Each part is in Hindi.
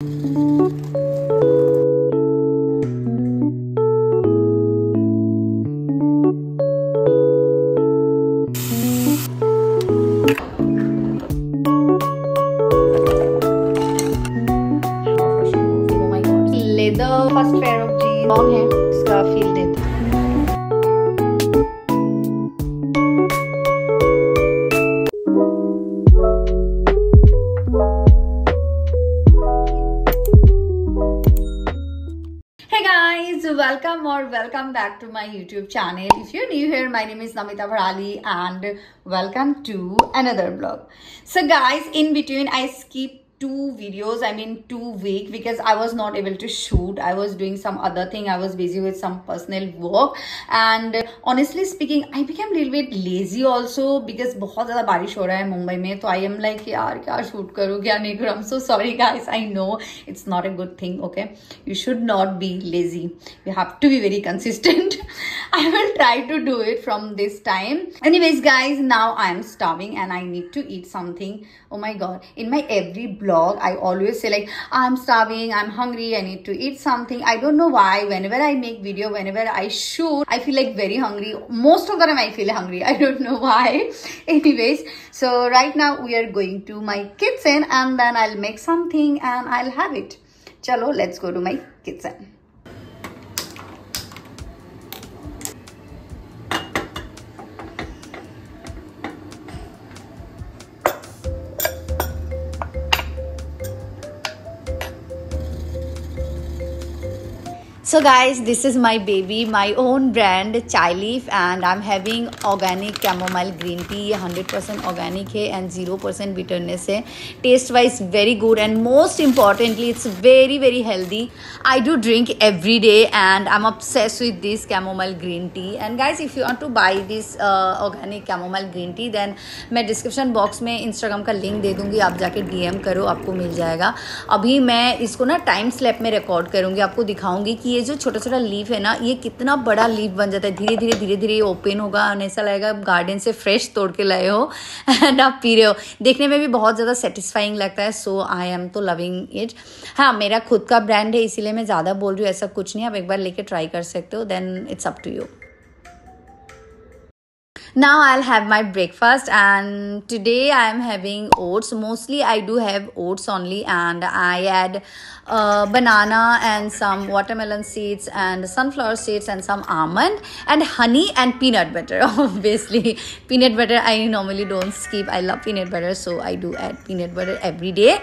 Oh guys, welcome or welcome back to my YouTube channel. If you're new here, my name is Namita Bharali and welcome to another vlog. So guys, in between I skip two videos i mean two week because i was not able to shoot. I was doing some other thing. I was busy with some personal work. And uh, honestly speaking i became a little bit lazy also because bahut zyada barish ho raha hai mumbai mein so i am like yaar kya shoot karu kya nahi karu i'm so sorry guys. I know it's not a good thing okay? You should not be lazy. You have to be very consistent. i will try to do it from this time. Anyways guys now i am starving and i need to eat something. Oh my god. In my every blog i always say like i'm starving i'm hungry i need to eat something. I don't know why. Whenever i make video whenever i shoot i feel like very hungry. Most of the time i feel hungry. I don't know why. Anyways so right now we are going to my kitchen and then i'll make something and i'll have it. Chalo let's go to my kitchen so guys this is my baby my own brand Chaileaf and I am having organic chamomile green tea ये हंड्रेड परसेंट ऑर्गेनिक है एंड ज़ीरो परसेंट बिटरनेस है. Taste wise very good and most importantly it's very very healthy I do drink every day and I am obsessed with this chamomile green tea and guys if you want to buy this organic chamomile green tea then मैं डिस्क्रिप्शन बॉक्स में इंस्टाग्राम का लिंक दे दूँगी. आप जाके डी एम करो, आपको मिल जाएगा. अभी मैं इसको ना टाइम स्लैप में रिकॉर्ड करूँगी. आपको दिखाऊँगी कि ये जो छोटा छोटा लीफ है ना, ये कितना बड़ा लीफ बन जाता है। धीरे धीरे धीरे धीरे ओपन होगा और ऐसा लगेगा गार्डन से फ्रेश तोड़ के लाए हो एंड आप पी रहे हो। देखने में भी बहुत ज़्यादा सेटिस्फाइंग लगता है। सो आई एम तो लविंग इट हाँ मेरा खुद का ब्रांड है, इसीलिए मैं ज़्यादा बोल रही हूँ, ऐसा कुछ नहीं आप एक बार लेके ट्राई कर सकते हो then it's up to you now i'll have my breakfast and today i am having oats. Mostly i do have oats only and i add uh, banana and some watermelon seeds and sunflower seeds and some almond and honey and peanut butter. Obviously peanut butter i normally don't skip. I love peanut butter so i do add peanut butter every day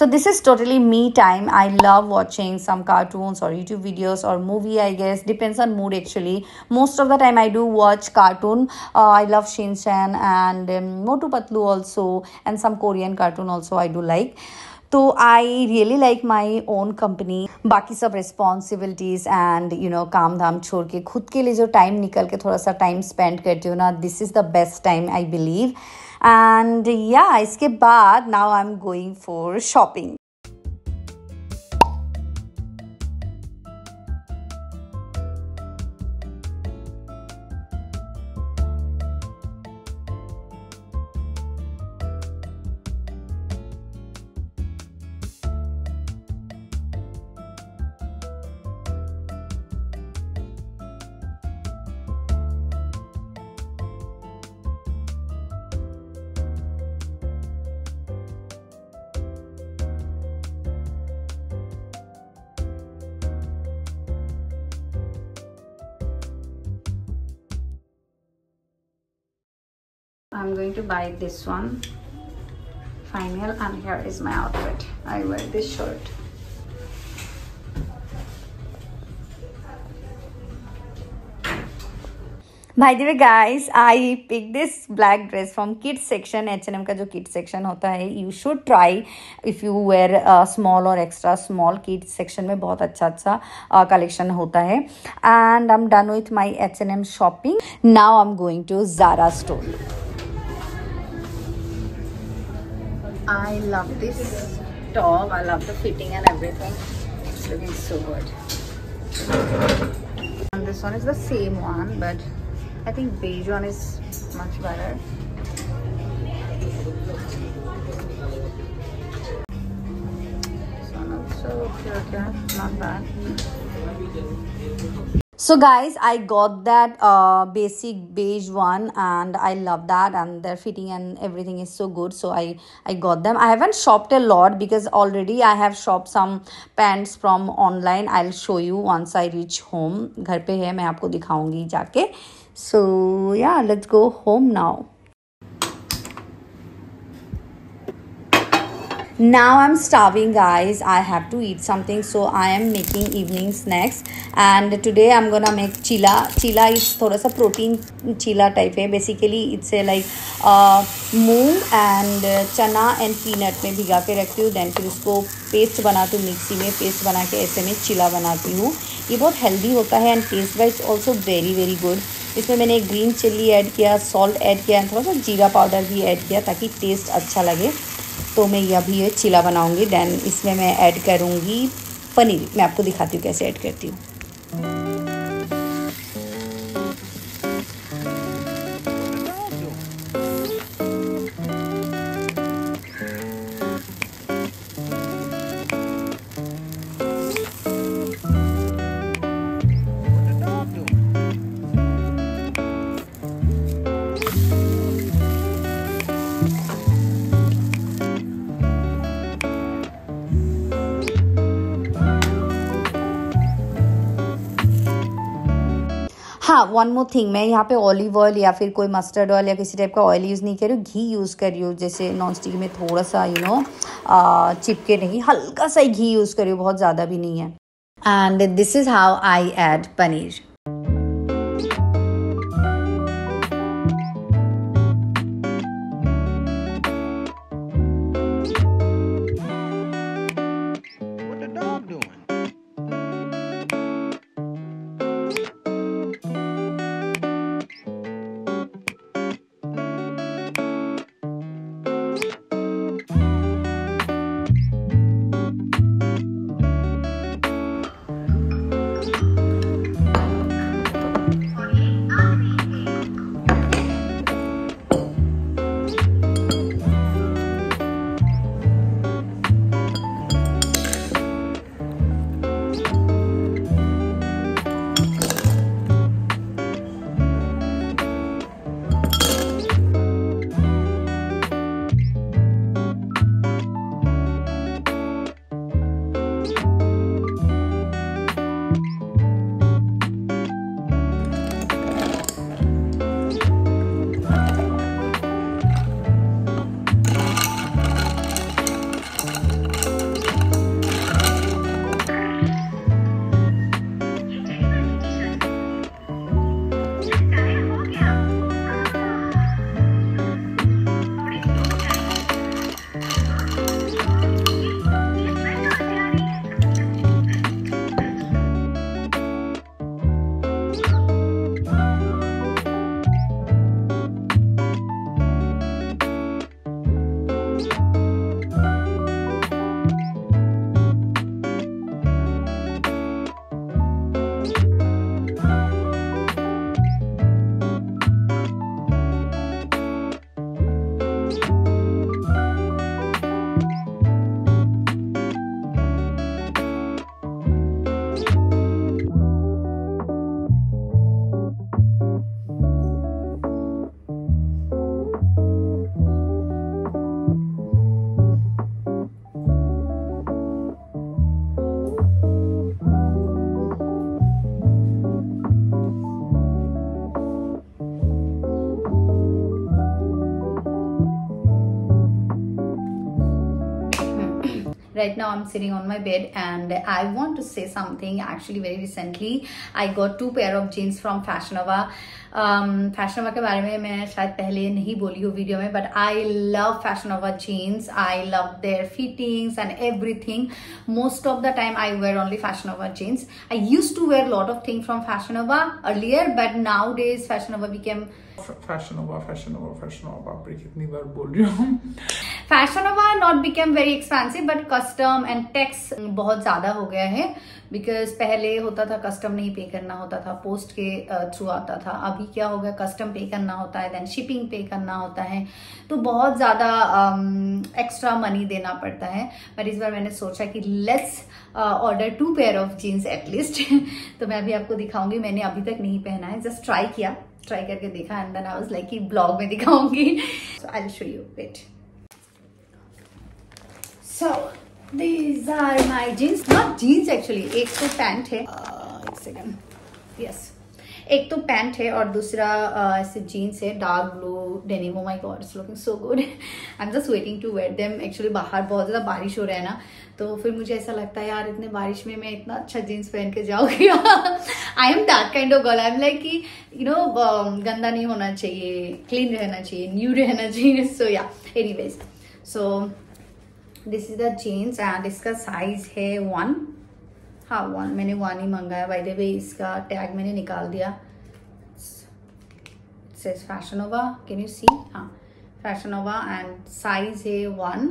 So this is totally me time. I love watching some cartoons or YouTube videos or movie. I guess depends on mood actually. Most of the time I do watch cartoon. Uh, I love Shin Chan and um, Motu Patlu also, and some Korean cartoon also I do like. तो I really like my own company बाकी सब रिस्पॉन्सिबिलिटीज एंड यू नो काम धाम छोड़ के खुद के लिए जो टाइम निकल के थोड़ा सा टाइम स्पेंड करती हूँ ना this is the best time I believe and yeah, iske baad now I'm going for shopping. I'm going to buy this one final and here is my outfit I wear this shirt By the way guys, I picked this black dress from kids section, H&M ka jo kids section hota hai. You should try if you wear uh, small or extra small kids section mein bahut achcha achcha uh, collection hota hai. And I'm done with my H&M shopping. Now I'm going to Zara store. I love this top. I love the fitting and everything. It's looking so good. And this one is the same one, but I think beige one is much better. Also okay, okay, not bad so guys i got that uh, basic beige one and i love that and their fitting and everything is so good. So i i got them. I haven't shopped a lot because already i have shopped some pants from online. I'll show you once i reach home. so yeah let's go home now. Now i'm starving guys i have to eat something so i am making evening snacks and today i'm gonna make chila chila is thoda sa protein chila type hai basically it's a like uh, moong and chana and peanut में भिगा के रखती हूँ देन फिर उसको पेस्ट बनाती हूँ मिक्सी में पेस्ट बना के ऐसे में चिला बनाती हूँ ये बहुत हेल्दी होता है and taste wise also very very good इसमें मैंने ग्रीन चिल्ली ऐड किया सॉल्ट ऐड किया थोड़ा सा जीरा पाउडर भी ऐड किया ताकि टेस्ट अच्छा लगे तो मैं यह भी ये चिला बनाऊँगी देन इसमें मैं ऐड करूँगी पनीर। मैं आपको दिखाती हूँ कैसे ऐड करती हूँ। वन मोर थिंग मैं यहाँ पे ऑलिव ऑयल या फिर कोई मस्टर्ड ऑयल या किसी टाइप का ऑयल यूज़ नहीं कर रही हूँ, घी यूज़ कर रही हूँ, जैसे नॉन स्टिक में थोड़ा सा यू नो चिपके नहीं, हल्का सा ही घी यूज़ कर रही हूँ, बहुत ज़्यादा भी नहीं है। And this is how I add paneer. Right now i'm sitting on my bed and i want to say something. Actually very recently i got two pair of jeans from fashion nova fashion um, के बारे में मैं शायद पहले नहीं बोली हूँ वीडियो में but I love Fashion Nova jeans I love their fittings and everything most of the time I wear only Fashion Nova jeans I use to wear lot of thing from Fashion Nova earlier but nowadays Fashion Nova became Fashion Nova Fashion Nova Fashion Nova कितनी बार बोल रही हूँ। Fashion Nova not became very expensive but custom and tax बहुत ज़्यादा हो गया है। बिकॉज़ पहले होता था कस्टम नहीं पे करना होता था पोस्ट के थ्रू आता था। अभी क्या हो गया? कस्टम पे करना होता है देन शिपिंग पे करना होता है। तो बहुत ज़्यादा एक्स्ट्रा मनी देना पड़ता है। पर इस बार मैंने सोचा कि let's order two pair of jeans at least तो मैं अभी आपको दिखाऊँगी। मैंने अभी तक नहीं पहना है। जस्ट ट्राई किया। ट्राई करके देखा and then I was like कि ब्लॉग में दिखाऊँगी। So I show you wait so these are my jeans. Not jeans, actually. एक तो पैंट है। एक सेकंड यस एक तो पैंट है और दूसरा ऐसे जीन्स है। Dark blue denim oh my god it's looking so good I am just waiting to wear them actually बाहर बहुत ज़्यादा बारिश हो रहा है ना। तो फिर मुझे ऐसा लगता है, यार, इतने बारिश में मैं इतना अच्छा जीन्स पहन के जाऊँगी I am that kind of girl I am like कि यू नो गंदा नहीं होना चाहिए क्लीन रहना चाहिए न्यू रहना चाहिए। So yeah any so this is the jeans and इसका साइज़ है वन हाँ वन मैंने वन ही मंगाया। बाई द वे इसका टैग मैंने निकाल दिया। Over can you see? हाँ over and size है वन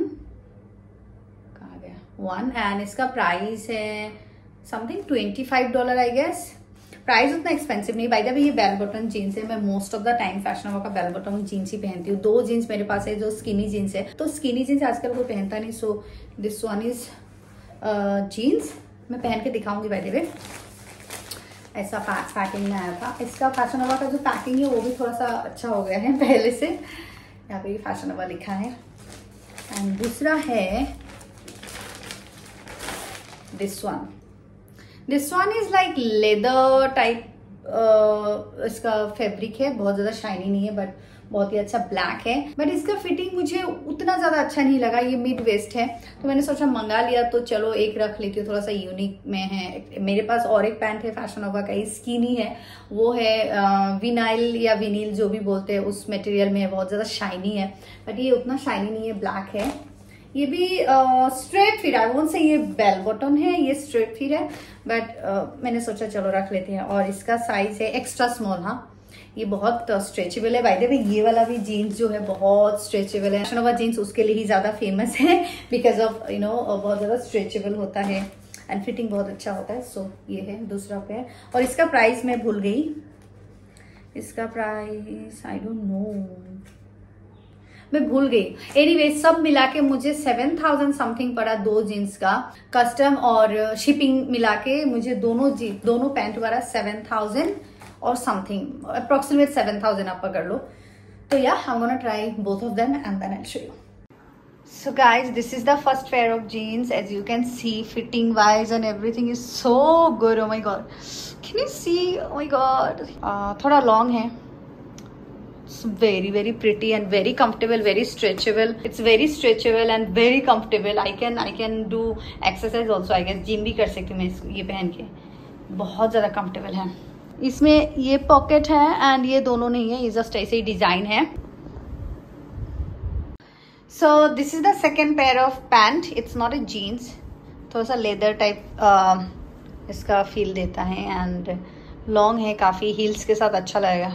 कहा गया? वन एंड इसका प्राइस है something twenty five dollar I guess price उतना एक्सपेंसिव नहीं। बाई द ये बेल बटन जीन्स है। मैं most of the time fashion का बेल बटन जीन्स ही पहनती हूँ। दो जीन्स मेरे पास है, जो स्किनी जीन्स है। तो स्किनी जीन्स आजकल कोई पहनता नहीं। So this one is jeans मैं पहन के दिखाऊँगी बाई द वे ऐसा पैकिंग में आया था। इसका फ़ैशन का जो पैकिंग है, वो भी थोड़ा सा अच्छा हो गया है पहले से। यहाँ पे फ़ैशन लिखा है। एंड दूसरा है this one this one is like leather type इसका फैब्रिक है, बहुत ज़्यादा शाइनी नहीं है बट बहुत ही अच्छा ब्लैक है। बट इसका फिटिंग मुझे उतना ज़्यादा अच्छा नहीं लगा, ये मिड वेस्ट है। तो मैंने सोचा मंगा लिया तो चलो एक रख लेती हूँ, थोड़ा सा यूनिक में है। मेरे पास और एक पैंट है फ़ैशन ओवा का स्कीनी है। वो है विनाइल या विनील जो भी बोलते हैं, उस मटेरियल में है, बहुत ज़्यादा शाइनी है। बट ये उतना शाइनी नहीं है ब्लैक है। ये भी स्ट्रेट फिर आई वोट से ये बेल बटन है ये स्ट्रेट फिर है बट uh, मैंने सोचा चलो रख लेते हैं। और इसका साइज़ है एक्स्ट्रा स्मॉल हाँ। ये बहुत स्ट्रेचेबल है। बाय ये वाला भी जीन्स जो है बहुत स्ट्रेचेबल है। शनोवा जीन्स उसके लिए ही ज़्यादा फ़ेमस है बिकॉज़ ऑफ़ यू नो बहुत ज़्यादा स्ट्रेचेबल होता है। एंड फिटिंग बहुत अच्छा होता है सो so, ये है दूसरा पेयर और इसका प्राइस मैं भूल गई। इसका प्राइस आई डोंट नो मैं भूल गई। एनी anyway, सब मिला के मुझे सेवन थाउज़ेंड समथिंग पड़ा दो जीन्स का। कस्टम और शिपिंग मिला के मुझे दोनों जीन दोनों पैंट वाला सेवन थाउज़ेंड और समथिंग अप्रोक्सीमेट सेवन थाउज़ेंड आप कर लो। तो yeah I gonna try both of them and then I so guys this is the first pair of jeans as you can see fitting wise and everything is so good oh my god can you see oh my god थोड़ा लॉन्ग है। It's very very pretty and very comfortable, very stretchable. It's very stretchable and very comfortable. I can I can do exercise also. I guess gym भी कर सकती हूँ मैं ये पहन के. बहुत ज़्यादा comfortable है. इसमें ये पॉकेट है एंड ये दोनों नहीं है ये जस्ट ऐसे ही डिज़ाइन है so this is the second pair of pant it's not a jeans थोड़ा सा लेदर टाइप uh, इसका फील देता है एंड लॉन्ग है काफ़ी हील्स के साथ अच्छा लगेगा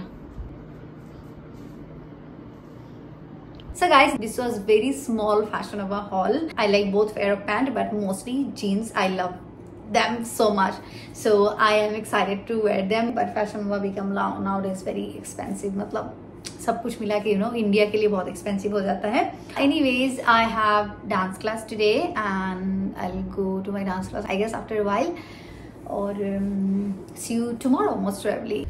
So guys, this was very small fashion of a haul. I like both pair of pant, but mostly jeans. I love them so much so i am excited to wear them but fashion will become nowadays very expensive matlab सब कुछ मिला के यू नो इंडिया के लिए बहुत एक्सपेंसिव हो जाता है anyways I have dance class today and I go to my dance class I guess after while और see you tomorrow most probably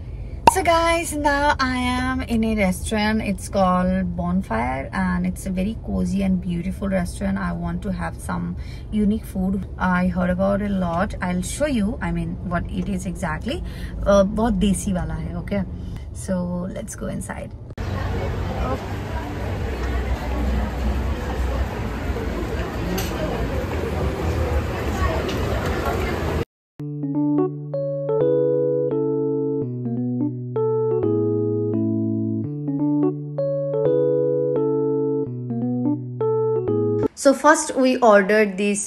so guys now i am in a restaurant. It's called bonfire and it's a very cozy and beautiful restaurant. I want to have some unique food. I heard about a lot. I'll show you i mean what it is exactly. Uh, bahut desi wala hai okay? So let's go inside. So first we order this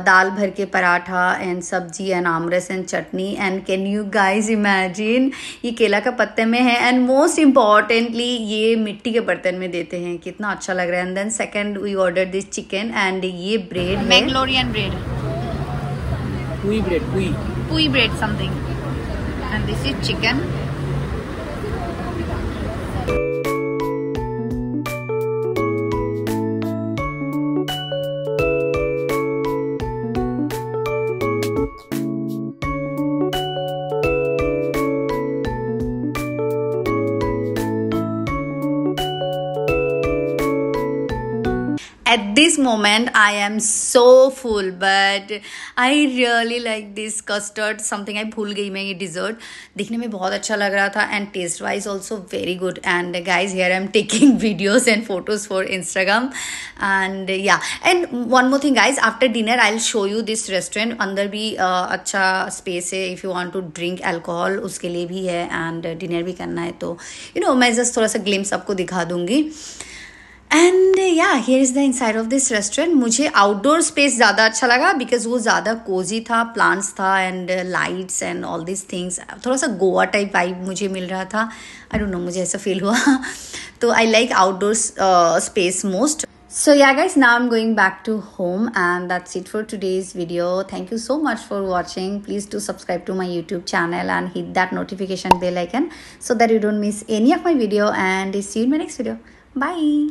dal भर के paratha and sabzi and aamras and chutney and can you guys imagine ये केला के पत्ते में है एंड मोस्ट इम्पॉर्टेंटली ये मिट्टी के बर्तन में देते हैं कितना अच्छा लग रहा है and then second we order this chicken and ये bread Mangalorean bread bread पुई bread something and this is chicken at this moment I am so full but I really like this custard something I भूल गई मैं ये डिजर्ट दिखने में बहुत अच्छा लग रहा था and taste wise also very good and guys here I am taking videos and photos for Instagram and yeah and one more thing guys after dinner I'll show you this restaurant अंदर भी uh, अच्छा स्पेस है if you want to drink alcohol उसके लिए भी है एंड डिनर भी करना है तो यू you नो know, मैं जस्ट थोड़ा सा ग्लिम्स आपको दिखा दूँगी and yeah here is the inside of this restaurant मुझे आउटडोर स्पेस ज़्यादा अच्छा लगा बिकॉज़ वो ज़्यादा कोजी था प्लांट्स था and lights and all this things थोड़ा सा गोवा टाइप वाइब मुझे मिल रहा था. आई डोंट नो मुझे ऐसा फील हुआ. तो I like outdoor space most so yeah guys now am going back to home and that's it for today's video thank you so much for watching please do subscribe to my YouTube channel and hit that notification bell icon so that you don't miss any of my video and is in my next video bye